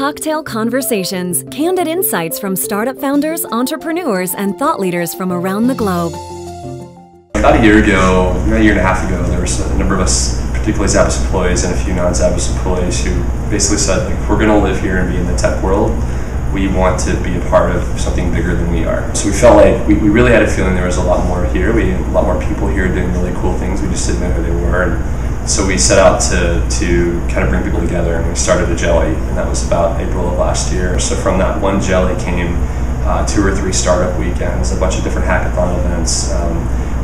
Cocktail Conversations, candid insights from startup founders, entrepreneurs, and thought leaders from around the globe. About a year ago, a year and a half ago, there was a number of us, particularly Zappos employees and a few non-Zappos employees, who basically said, like, we're going to live here and be in the tech world. We want to be a part of something bigger than we are. So we felt like we, we really had a feeling there was a lot more here. We had a lot more people here doing really cool things. We just didn't know who they were. And, so we set out to, to kind of bring people together and we started a jelly and that was about April of last year. So from that one jelly came uh, two or three startup weekends, a bunch of different hackathon events, um,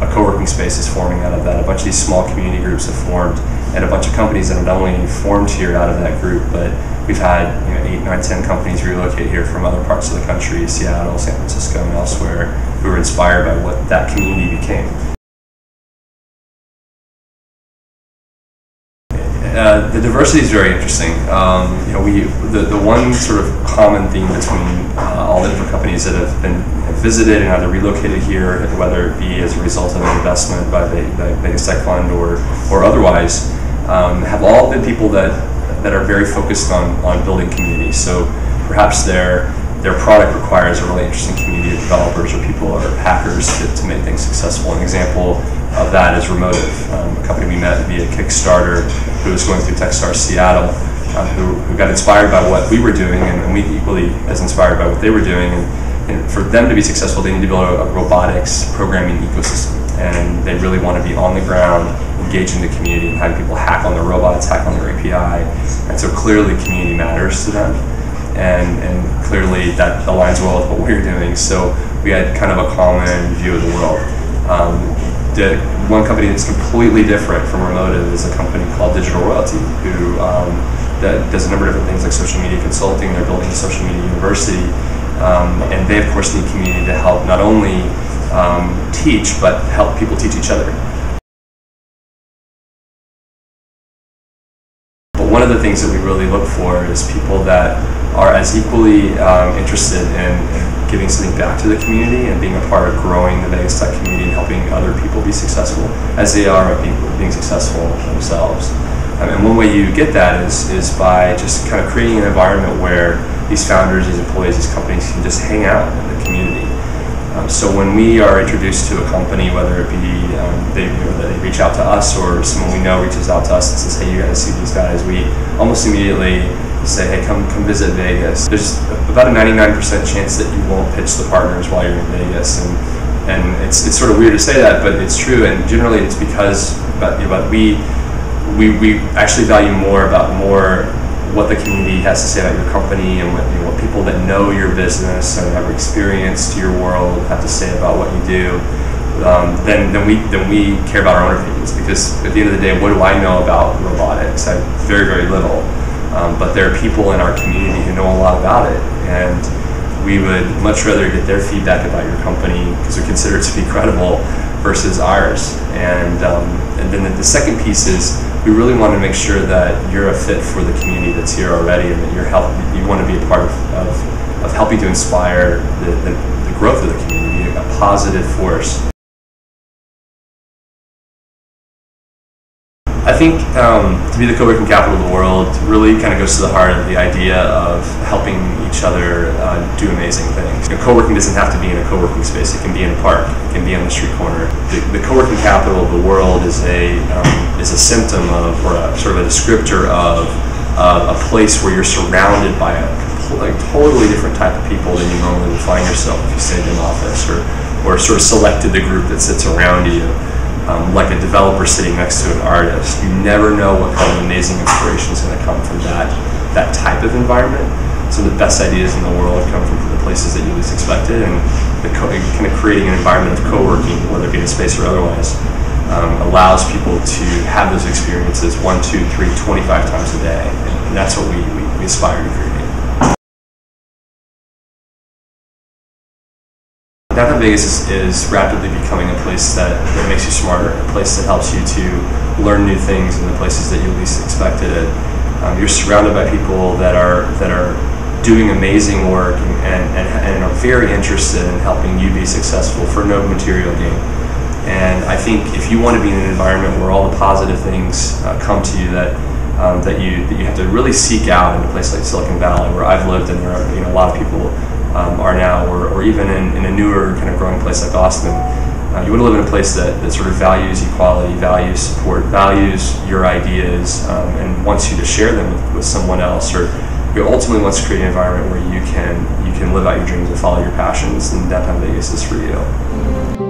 a co-working space is forming out of that, a bunch of these small community groups have formed and a bunch of companies that have not only formed here out of that group, but we've had you know, eight, nine, ten companies relocate here from other parts of the country, Seattle, San Francisco, and elsewhere, who were inspired by what that community became. Uh, the diversity is very interesting. Um, you know, we the, the one sort of common theme between uh, all the different companies that have been visited and either relocated here, whether it be as a result of an investment by the, the Vegas Tech Fund or or otherwise, um, have all been people that that are very focused on on building communities. So perhaps their their product requires a really interesting community of developers or people or hackers to, to make things successful. An example of that is Romotive, um, a company we met via Kickstarter who was going through Techstars Seattle, um, who, who, got inspired by what we were doing and, and, we equally as inspired by what they were doing. And, and for them to be successful, they need to build a, a robotics programming ecosystem. And they really want to be on the ground, engaging the community, and having people hack on their robots, hack on their API. And so clearly community matters to them. And, and clearly that aligns well with what we're doing. So we had kind of a common view of the world. The one company that's completely different from Romotive is a company called Digital Royalty, who um, that does a number of different things like social media consulting. They're building a social media university, um, and they of course need community to help not only um, teach but help people teach each other. But one of the things that we really look for is people that are as equally um, interested in, in giving something back to the community and being a part of growing the Vegas Tech community and helping other people be successful as they are being, being successful themselves. Um, and one way you get that is, is by just kind of creating an environment where these founders, these employees, these companies can just hang out in the community. Um, so when we are introduced to a company, whether it be um, they, they reach out to us or someone we know reaches out to us and says, hey, you guys see these guys, we almost immediately say, hey, come come visit Vegas. There's about a 99% chance that you won't pitch the partners while you're in Vegas, and and it's it's sort of weird to say that, but it's true. And generally, it's because but you know, but we we we actually value more about more what the community has to say about your company and what, you know, what people that know your business and have experience to your world have to say about what you do. Um, then, then we then we care about our own opinions because at the end of the day, what do I know about robotics? I very very little. Um, but there are people in our community who know a lot about it, and we would much rather get their feedback about your company because we consider it to be credible versus ours. And um, and then the second piece is we really want to make sure that you're a fit for the community that's here already, and that you're help you want to be a part of, of, of helping to inspire the, the, the growth of the community, a positive force. I think um, to be the co-working capital of the world really kind of goes to the heart of the idea of helping each other uh, do amazing things. You know, co-working doesn't have to be in a co-working space. It can be in a park. It can be on the street corner. The, the co-working capital of the world is a um, is a symptom of or a, sort of a descriptor of uh, a place where you're surrounded by a like totally different type of people than you normally would find yourself if you stayed in an office or or sort of selected the group that sits around you um, like a developer sitting next to an artist. You never know what kind of amazing inspiration is going to come from that that type of environment. Of the best ideas in the world come from the places that you least expected, and the co- kind of creating an environment of co-working, whether it be in a space or otherwise, um, allows people to have those experiences one, two, three, 25 times a day, and, and that's what we, we, we aspire to create. Downtown Vegas is, is, rapidly becoming a place that, that makes you smarter, a place that helps you to learn new things in the places that you least expected it. Um, you're surrounded by people that are that are doing amazing work and, and, and, are very interested in helping you be successful for no material gain. And I think if you want to be in an environment where all the positive things uh, come to you that um, that you that you have to really seek out in a place like Silicon Valley, where I've lived and where you know a lot of people um, are now, or, or even in, in a newer kind of growing place like Austin. Uh, you want to live in a place that, that sort of values equality, values support, values your ideas, um, and wants you to share them with, with someone else, or who ultimately wants to create an environment where you can you can live out your dreams and follow your passions, and downtown Vegas is for you.